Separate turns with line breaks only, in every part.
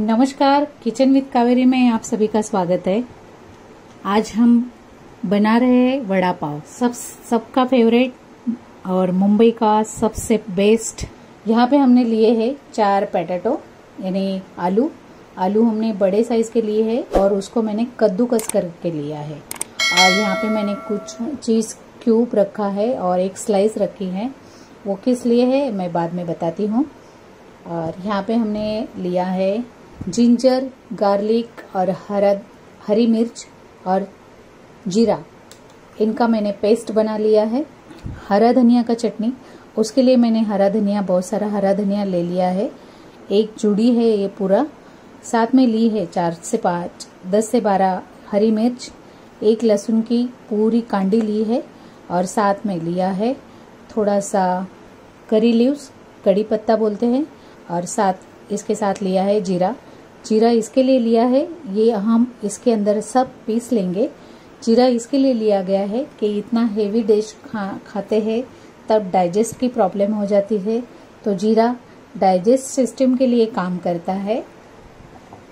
नमस्कार kitchen with Kaveri में आप सभी का स्वागत है। आज हम बना रहे हैं वड़ा पाव। सब, सबका फेवरेट और मुंबई का सबसे बेस्ट यहाँ पे हमने लिए हैं चार पैटेटो यानी आलू। आलू हमने बड़े साइज़ के लिए है और उसको मैंने कद्दूकस करके लिया है। और यहाँ पे मैंने कुछ चीज़ क्यूब रखा है और एक स्लाइस रखी है। वो किस लिए है, मैं बाद में बताती हूँ। और यहाँ पे हमने लिया है जिंजर, गार्लिक और हरा हरी मिर्च और जीरा। इनका मैंने पेस्ट बना लिया है। हरा धनिया का चटनी। उसके लिए मैंने हरा धनिया, बहुत सारा हरा धनिया ले लिया है। एक चूड़ी है ये पूरा। साथ में ली है चार से पाँच, दस से बारह हरी मिर्च। एक लहसुन की पूरी कांडी ली है और साथ में लिया है थोड़ा सा करी लीव्स कड़ी पत्ता बोलते हैं। और साथ, इसके साथ लिया है जीरा। जीरा इसके लिए लिया है, ये हम इसके अंदर सब पीस लेंगे। जीरा इसके लिए लिया गया है कि इतना हेवी डिश खा, खाते हैं, तब डाइजेस्ट की प्रॉब्लम हो जाती है। तो जीरा डाइजेस्ट सिस्टम के लिए काम करता है।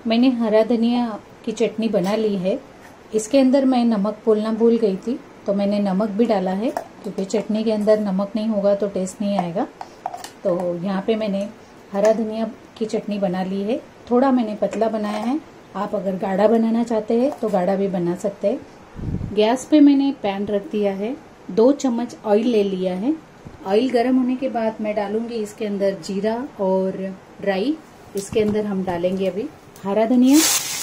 मैंने हरा धनिया की चटनी बना ली है। इसके अंदर मैं नमक बोलना भूल गई थी तो मैंने नमक भी डाला है, क्योंकि चटनी के अंदर नमक नहीं होगा तो टेस्ट नहीं आएगा। तो यहाँ पे मैंने हरा धनिया की चटनी बना ली है। थोड़ा मैंने पतला बनाया है। आप अगर गाढ़ा बनाना चाहते हैं तो गाढ़ा भी बना सकते हैं। गैस पे मैंने पैन रख दिया है। दो चम्मच ऑयल ले लिया है। ऑयल गर्म होने के बाद मैं डालूँगी इसके अंदर जीरा और ड्राई इसके अंदर हम डालेंगे अभी हरा धनिया,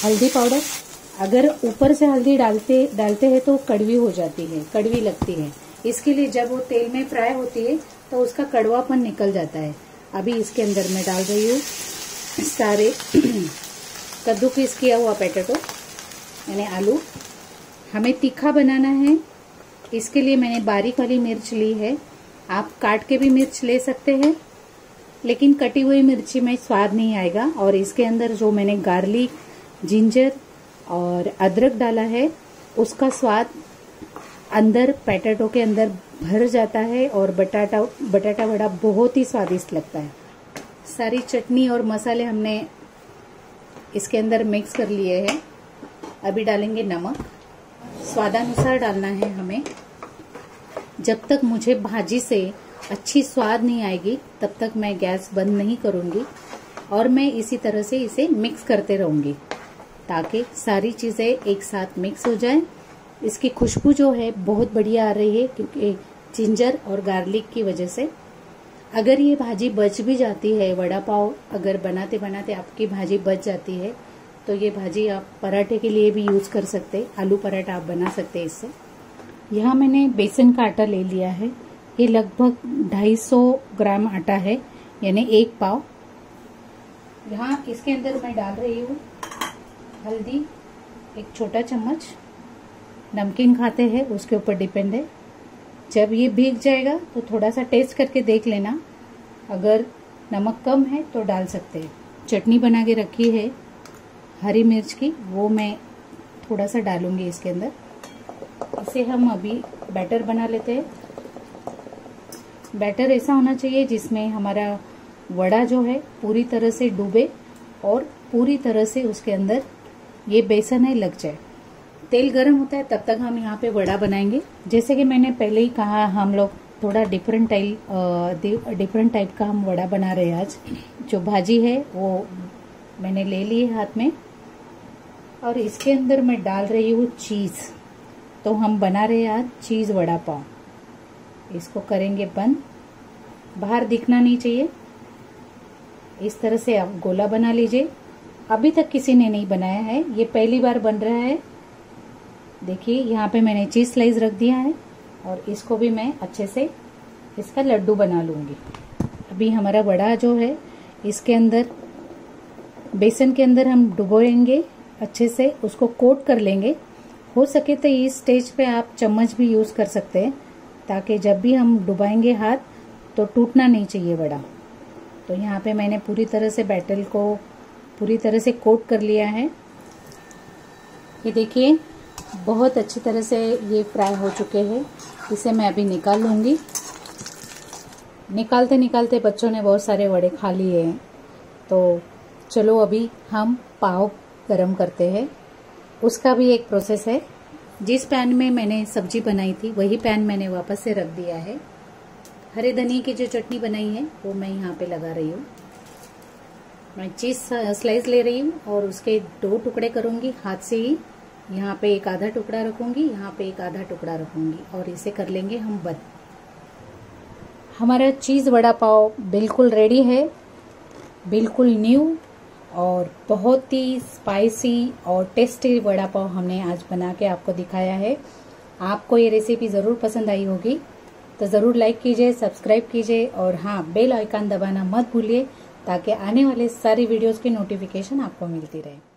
हल्दी पाउडर। अगर ऊपर से हल्दी डालते डालते हैं तो कड़वी हो जाती है, कड़वी लगती है। इसके लिए जब वो तेल में फ्राई होती है तो उसका कड़वापन निकल जाता है। अभी इसके अंदर मैं डाल रही हूँ सारे कद्दू पीस किया हुआ पैटेटो यानी आलू। हमें तीखा बनाना है। इसके लिए मैंने बारीक वाली मिर्च ली है। आप काट के भी मिर्च ले सकते हैं। लेकिन कटी हुई मिर्ची में स्वाद नहीं आएगा। और इसके अंदर जो मैंने गार्लिक, जिंजर और अदरक डाला है, उसका स्वाद अंदर पैटेटो के अंदर भर जाता है और बटाटा बटाटा वड़ा बहुत ही स्वादिष्ट लगता है। सारी चटनी और मसाले हमने इसके अंदर मिक्स कर लिए हैं। अभी डालेंगे नमक। स्वादानुसार डालना है हमें। जब तक मुझे भाजी से अच्छी स्वाद नहीं आएगी, तब तक मैं गैस बंद नहीं करूँगी और मैं इसी तरह से इसे मिक्स करते रहूँगी ताकि सारी चीज़ें एक साथ मिक्स हो जाए। इसकी खुशबू जो है बहुत बढ़िया आ रही है, क्योंकि जिंजर और गार्लिक की वजह से। अगर ये भाजी बच भी जाती है, वड़ा पाव अगर बनाते बनाते आपकी भाजी बच जाती है तो ये भाजी आप पराठे के लिए भी यूज़ कर सकते, आलू पराठा आप बना सकते हैं इससे। यहाँ मैंने बेसन का आटा ले लिया है। ये लगभग 250 ग्राम आटा है, यानी एक पाव। यहाँ इसके अंदर मैं डाल रही हूँ हल्दी, एक छोटा चम्मच। नमकीन खाते हैं, उसके ऊपर डिपेंड है। जब ये भीग जाएगा तो थोड़ा सा टेस्ट करके देख लेना। अगर नमक कम है तो डाल सकते हैं। चटनी बना के रखी है, हरी मिर्च की, वो मैं थोड़ा सा डालूँगी इसके अंदर। इसे हम अभी बैटर बना लेते हैं। बैटर ऐसा होना चाहिए, जिसमें हमारा वड़ा जो है, पूरी तरह से डूबे और पूरी तरह से उसके अंदर ये बेसन है लग जाए। तेल गर्म होता है, तब तक हम यहाँ पे वड़ा बनाएँगे। जैसे कि मैंने पहले ही कहा, हम लोग थोड़ा डिफरेंट टाइप डिफरेंट टाइप का हम वड़ा बना रहे हैं आज। जो भाजी है, वो मैंने ले ली है हाथ में। और इसके अंदर मैं डाल रही हूँ चीज़ तो हम बना रहे हैं आज चीज़ वड़ा पाव। इसको करेंगे बंद। बाहर दिखना नहीं चाहिए। इस तरह से आप गोला बना लीजिए। अभी तक किसी ने नहीं बनाया है। ये पहली बार बन रहा है। देखिए, यहाँ पे मैंने चीज़ स्लाइस रख दिया है और इसको भी मैं अच्छे से इसका लड्डू बना लूँगी। अभी हमारा वड़ा जो है, इसके अंदर, बेसन के अंदर हम डुबोएँगे, अच्छे से उसको कोट कर लेंगे। हो सके तो इस स्टेज पे आप चम्मच भी यूज़ कर सकते हैं, ताकि जब भी हम डुबाएँगे हाथ तो टूटना नहीं चाहिए वड़ा। तो यहाँ पे मैंने पूरी तरह से बैटल को पूरी तरह से कोट कर लिया है। ये देखिए बहुत अच्छी तरह से ये फ्राई हो चुके हैं। इसे मैं अभी निकाल लूँगी। निकालते निकालते बच्चों ने बहुत सारे वड़े खा लिए हैं। तो चलो अभी हम पाव गरम करते हैं। उसका भी एक प्रोसेस है। जिस पैन में मैंने सब्ज़ी बनाई थी, वही पैन मैंने वापस से रख दिया है। हरे धनिए की जो चटनी बनाई है, वो मैं यहाँ पे लगा रही हूँ। मैं चीज़ स्लाइस ले रही हूँ और उसके दो टुकड़े करूँगी हाथ से ही। यहाँ पे एक आधा टुकड़ा रखूँगी, यहाँ पे एक आधा टुकड़ा रखूँगी और इसे कर लेंगे हम बंद। हमारा चीज़ वड़ा पाव बिल्कुल रेडी है, बिल्कुल न्यू और बहुत ही स्पाइसी और टेस्टी वड़ा पाव हमने आज बना के आपको दिखाया है। आपको ये रेसिपी ज़रूर पसंद आई होगी तो ज़रूर लाइक कीजिए सब्सक्राइब कीजिए और हाँ बेल आइकन दबाना मत भूलिए, ताकि आने वाले सारी वीडियोस की नोटिफिकेशन आपको मिलती रहे।